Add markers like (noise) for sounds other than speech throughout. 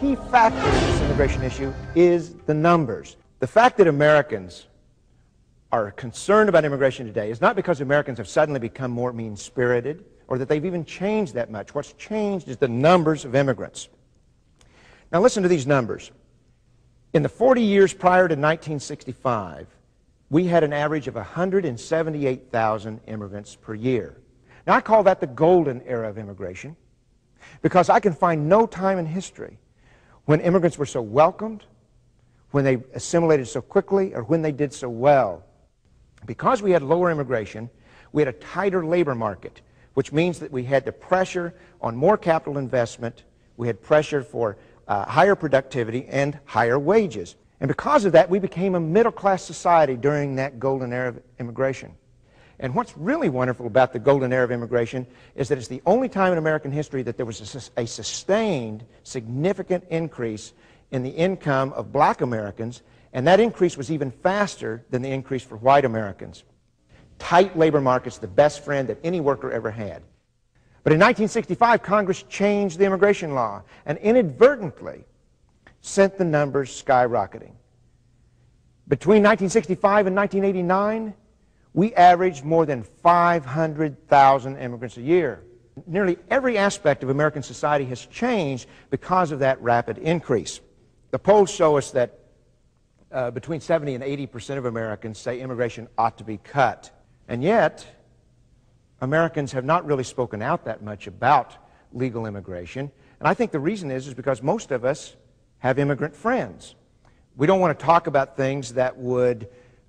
Key factor in this immigration issue is the numbers. The fact that Americans are concerned about immigration today is not because Americans have suddenly become more mean spirited or that they've even changed that much. What's changed is the numbers of immigrants. Now, listen to these numbers. In the 40 years prior to 1965, we had an average of 178,000 immigrants per year. Now, I call that the golden era of immigration because I can find no time in history when immigrants were so welcomed, when they assimilated so quickly, or when they did so well. Because we had lower immigration, we had a tighter labor market, which means that we had the pressure on more capital investment, we had pressure for uh, higher productivity and higher wages. And because of that, we became a middle class society during that golden era of immigration. And what's really wonderful about the golden era of immigration is that it's the only time in American history that there was a, a sustained, significant increase in the income of black Americans, and that increase was even faster than the increase for white Americans. Tight labor markets, the best friend that any worker ever had. But in 1965, Congress changed the immigration law and inadvertently sent the numbers skyrocketing. Between 1965 and 1989, we averaged more than 500,000 immigrants a year. Nearly every aspect of American society has changed because of that rapid increase. The polls show us that uh, between 70 and 80 percent of Americans say immigration ought to be cut. And yet, Americans have not really spoken out that much about legal immigration. And I think the reason is, is because most of us have immigrant friends. We don't want to talk about things that would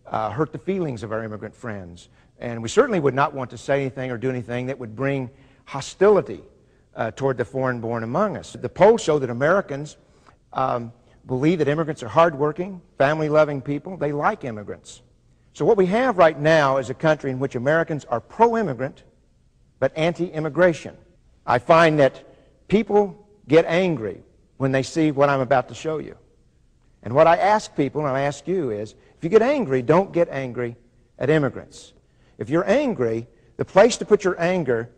uh, hurt the feelings of our immigrant friends. And we certainly would not want to say anything or do anything that would bring hostility uh, toward the foreign born among us. The polls show that Americans um, believe that immigrants are hardworking, family loving people. They like immigrants. So, what we have right now is a country in which Americans are pro immigrant but anti immigration. I find that people get angry when they see what I'm about to show you. And what I ask people, and I ask you, is if you get angry, don't get angry at immigrants. If you're angry, the place to put your anger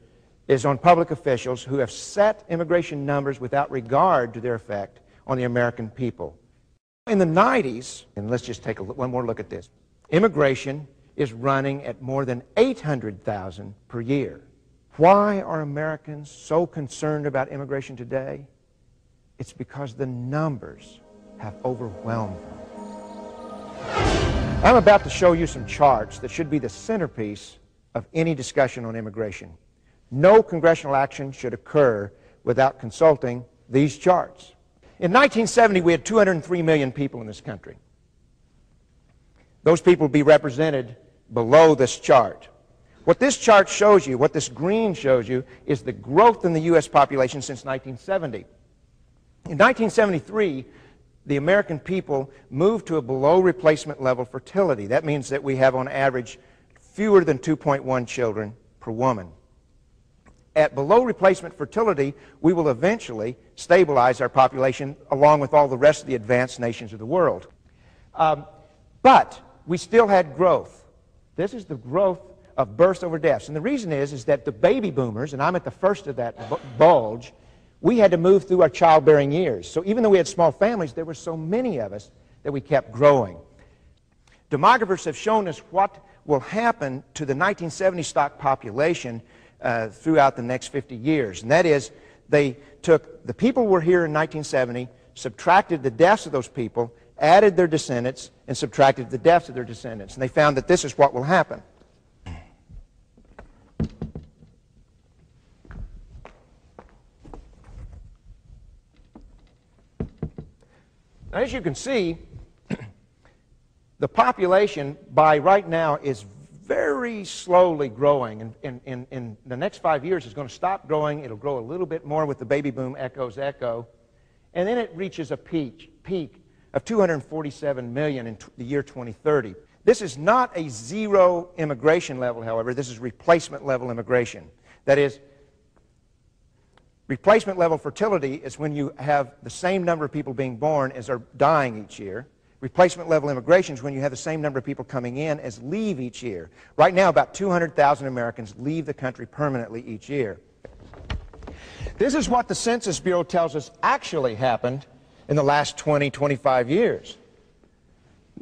is on public officials who have set immigration numbers without regard to their effect on the American people. In the 90s, and let's just take a, one more look at this, immigration is running at more than 800,000 per year. Why are Americans so concerned about immigration today? It's because the numbers have overwhelmed them. I'm about to show you some charts that should be the centerpiece of any discussion on immigration. No congressional action should occur without consulting these charts. In 1970, we had 203 million people in this country. Those people would be represented below this chart. What this chart shows you, what this green shows you, is the growth in the U.S. population since 1970. In 1973, the American people moved to a below replacement level fertility. That means that we have, on average, fewer than 2.1 children per woman. At below replacement fertility, we will eventually stabilize our population along with all the rest of the advanced nations of the world. Um, but we still had growth. This is the growth of births over deaths. And the reason is, is that the baby boomers, and I'm at the first of that bulge, we had to move through our childbearing years. So even though we had small families, there were so many of us that we kept growing. Demographers have shown us what will happen to the 1970 stock population uh, throughout the next 50 years. And that is, they took the people who were here in 1970, subtracted the deaths of those people, added their descendants, and subtracted the deaths of their descendants. And they found that this is what will happen. As you can see, (clears throat) the population by right now is very slowly growing. And in, in, in the next five years, it's going to stop growing. It'll grow a little bit more with the baby boom echoes echo. And then it reaches a peak, peak of 247 million in the year 2030. This is not a zero immigration level, however. This is replacement level immigration. That is, Replacement level fertility is when you have the same number of people being born as are dying each year. Replacement level immigration is when you have the same number of people coming in as leave each year. Right now, about 200,000 Americans leave the country permanently each year. This is what the Census Bureau tells us actually happened in the last 20, 25 years.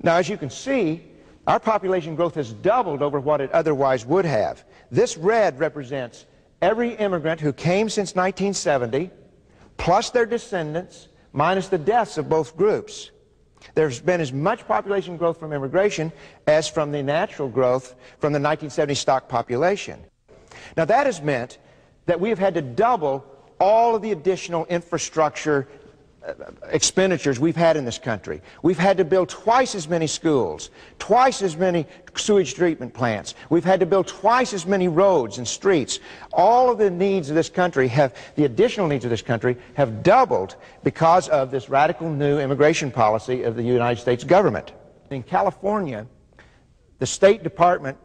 Now, as you can see, our population growth has doubled over what it otherwise would have. This red represents every immigrant who came since 1970, plus their descendants, minus the deaths of both groups. There's been as much population growth from immigration as from the natural growth from the 1970 stock population. Now that has meant that we have had to double all of the additional infrastructure expenditures we've had in this country. We've had to build twice as many schools, twice as many sewage treatment plants. We've had to build twice as many roads and streets. All of the needs of this country have, the additional needs of this country have doubled because of this radical new immigration policy of the United States government. In California, the State Department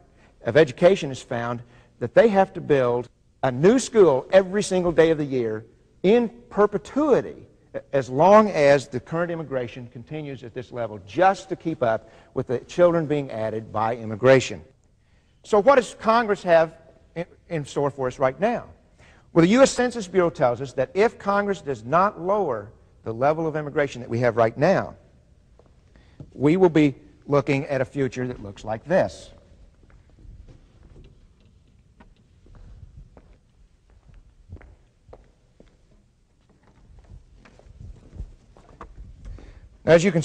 of Education has found that they have to build a new school every single day of the year in perpetuity as long as the current immigration continues at this level, just to keep up with the children being added by immigration. So what does Congress have in store for us right now? Well, the U.S. Census Bureau tells us that if Congress does not lower the level of immigration that we have right now, we will be looking at a future that looks like this. As you can